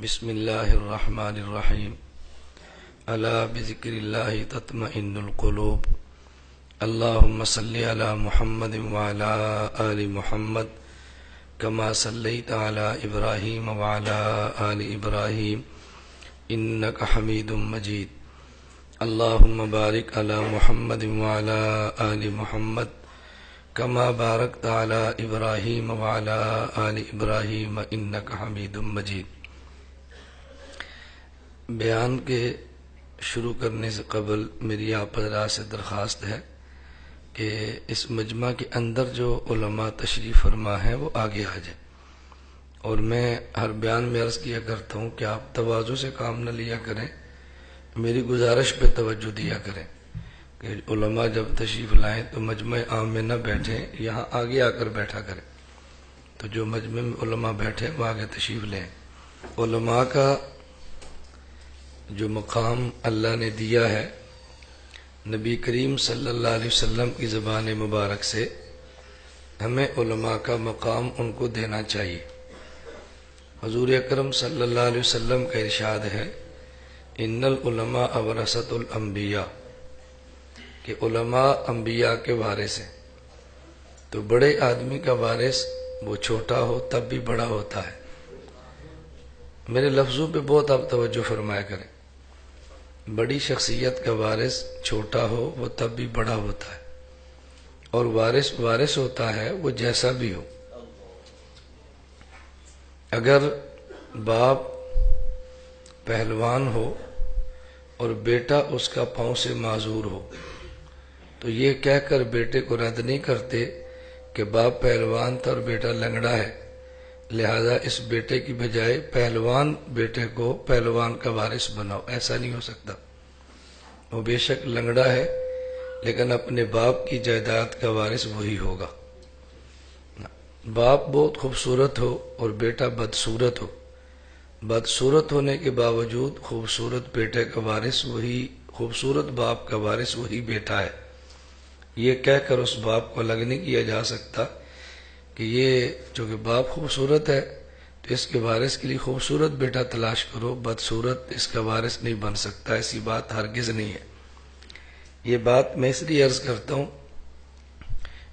बिस्मिल्लाहिर्रहमानिर्रहीम। अला बिज़िक्रिल्लाहि तत्मइन्नुल क़ुलूब। अल्लाहुम्म सल्लि अला मुहम्मद व अला आलि मुहम्मद, कमा सल्लैत अला इब्राहीम व अला आलि इब्राहीम। इन्नका हमीदुम मजीद। अल्लाहुम्म बारिक अला मुहम्मद व अला आलि मुहम्मद, कमा बारकत अला इब्राहीम व अला आलि इब्राहीम। इन्नका हमीदुम मजीद। बयान के शुरू करने से कबल मेरी आप से दरख्वास्त है कि इस मजमा के अंदर जो उलमा तशरीफ़ फरमा है, वो आगे आ जाए। और मैं हर बयान में अर्ज़ किया करता हूँ कि आप तोज़ु से काम न लिया करें, मेरी गुजारिश पे तवज्जो दिया करें कि उलमा जब तशरीफ़ लाएँ तो मजमे आम में न बैठे, यहाँ आगे आकर बैठा करें। तो जो मजमे में उलमा बैठे, वो आगे तशरीफ़ लें। उलमा का जो मकाम अल्लाह ने दिया है, नबी करीम सल्लल्लाहु अलैहि वसल्लम की ज़बान मुबारक से, हमें उलमा का मकाम उनको देना चाहिए। हजूर अक्रम वसल्लम का इरशाद है, इन्नल उलमा अवरसतुल अम्बिया कि उलमा अम्बिया के वारिस हैं। तो बड़े आदमी का वारिस, वो छोटा हो, तब भी बड़ा होता है। मेरे लफ्ज़ों पे बहुत आप तवज्जो फरमाया करें। बड़ी शख्सियत का वारिस छोटा हो, वो तब भी बड़ा होता है। और वारिस वारिस होता है, वो जैसा भी हो। अगर बाप पहलवान हो और बेटा उसका पाँव से माजूर हो तो ये कहकर बेटे को रद्द नहीं करते कि बाप पहलवान था और बेटा लंगड़ा है। लिहाजा इस बेटे की बजाय पहलवान बेटे को पहलवान का वारिस बनाओ। ऐसा नहीं हो सकता। वो बेशक लंगड़ा है, लेकिन अपने बाप की जायदाद का वारिस वही होगा। बाप बहुत खूबसूरत हो और बेटा बदसूरत हो। बदसूरत होने के बावजूद खूबसूरत बेटे का वारिस वही, खूबसूरत बाप का वारिस वही बेटा है। ये कहकर उस बाप को अलग नहीं किया जा सकता कि ये जो कि बाप खूबसूरत है तो इसके वारिस के लिए खूबसूरत बेटा तलाश करो, बदसूरत इसका वारिस नहीं बन सकता, ऐसी बात हरगिज नहीं है। ये बात मैं इसलिए अर्ज़ करता हूँ,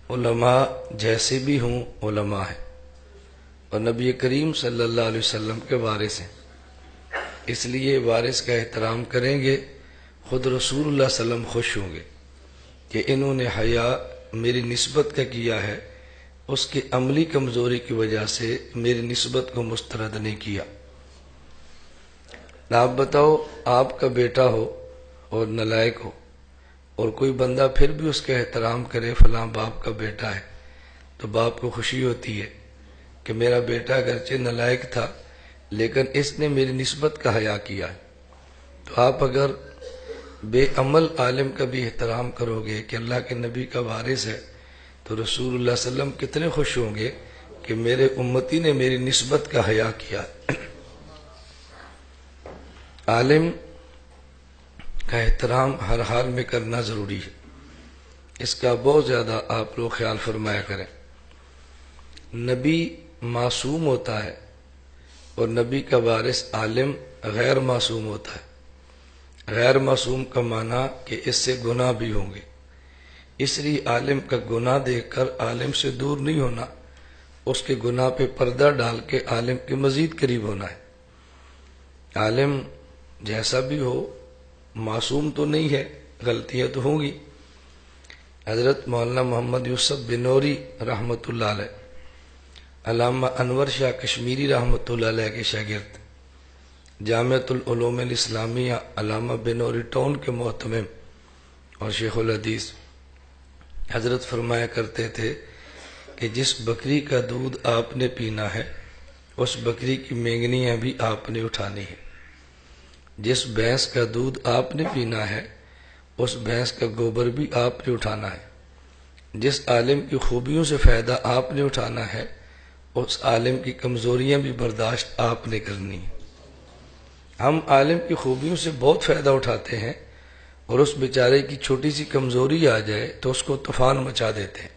उलमा जैसे भी हूँ, उलमा है। और नबी करीम सल्लल्लाहु अलैहि वसल्लम के वारिस हैं। इसलिए वारिस का एहतराम करेंगे, खुद रसूल सल्लम खुश होंगे कि इन्होंने हया मेरी नस्बत का किया है उसकी अमली कमज़ोरी की वजह से मेरी नस्बत को मुस्तरद नहीं किया। आप बताओ, आपका बेटा हो और नलायक हो, और कोई बंदा फिर भी उसका एहतराम करे, फला बाप का बेटा है तो बाप को खुशी होती है कि मेरा बेटा अगरचे नलायक था, लेकिन इसने मेरी नस्बत का हया किया है। तो आप अगर बेअमल आलिम का भी एहतराम करोगे कि अल्लाह के नबी का वारिस है तो रसूल सल्लम कितने खुश होंगे कि मेरे उम्मती ने मेरी नस्बत का हया किया। आलिम का एहतराम हर हाल में करना ज़रूरी है। इसका बहुत ज़्यादा आप लोग ख्याल फरमाया करें। नबी मासूम होता है और नबी का वारिस आलिम गैर मासूम होता है। गैर मासूम का माना कि इससे गुनाह भी होंगे। इसलिए आलिम का गुनाह देखकर आलिम से दूर नहीं होना, उसके गुनाह पे पर्दा डाल के आलिम के मजीद करीब होना है। आलिम जैसा भी हो, मासूम तो नहीं है, गलतियाँ तो होंगी। हज़रत मौलाना मोहम्मद यूसुफ बिनौरी रहमत अलामा अनवर शाह कश्मीरी रहमत के शागिर्द जामतुलूम इस्लामिया अलामा बिनौरी टाउन के मोहतम और शेखुल हदीस। हज़रत फरमाया करते थे कि जिस बकरी का दूध आपने पीना है, उस बकरी की मेंगनियाँ भी आपने उठानी है। जिस भैंस का दूध आपने पीना है, उस भैंस का गोबर भी आपने उठाना है। जिस आलिम की खूबियों से फ़ायदा आपने उठाना है, उस आलिम की कमजोरियाँ भी बर्दाश्त आपने करनी है। हम आलिम की खूबियों से बहुत फ़ायदा उठाते हैं और उस बेचारे की छोटी सी कमज़ोरी आ जाए तो उसको तूफ़ान मचा देते हैं।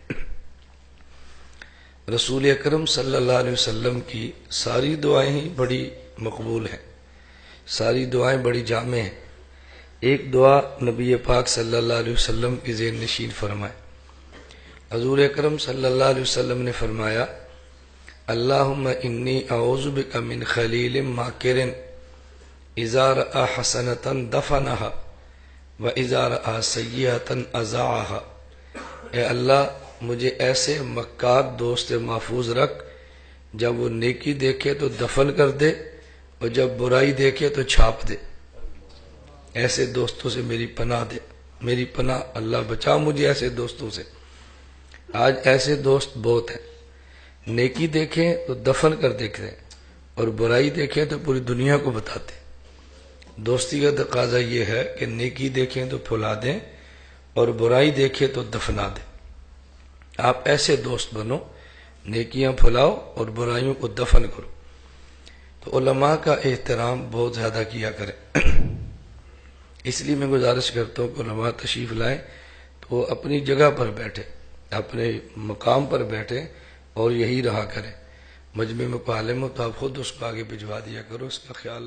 रसूल अकरम सल्लल्लाहु अलैहि वसल्लम की सारी दुआएँ ही बड़ी मकबूल हैं। सारी दुआएँ बड़ी जामे हैं। एक दुआ नबी पाक सल्लल्लाहु अलैहि वसल्लम की जेन नशीन फरमाए। हजूर अक्रम वसल्लम ने फरमाया, अल्लाहुम्म इन्नी आउजुबिक मिन खलील माकिरन इजार आ हसनतन दफनहा। व इजार आ अजाहा। ए अल्लाह, मुझे ऐसे मक्कार दोस्त महफूज रख, जब वो नेकी देखे तो दफन कर दे, और जब बुराई देखे तो छाप दे। ऐसे दोस्तों से मेरी पनाह दे। मेरी पनाह, अल्लाह बचा मुझे ऐसे दोस्तों से। आज ऐसे दोस्त बहुत हैं। नेकी देखें तो दफन कर देखते हैं और बुराई देखें तो पूरी दुनिया को बताते। दोस्ती का तकाजा ये है कि नेकी देखें तो फुला दें और बुराई देखें तो दफना दें। आप ऐसे दोस्त बनो, नेकियाँ फुलाओ और बुराइयों को दफन करो। तो उलमा का एहतराम बहुत ज़्यादा किया करें। इसलिए मैं गुजारिश करता हूँ कि उलमा तशीफ लाए तो वो अपनी जगह पर बैठे, अपने मकाम पर बैठे और यही रहा करें। मजमे में पालम हो तो आप खुद उसको आगे भिजवा दिया करो, उसका ख्याल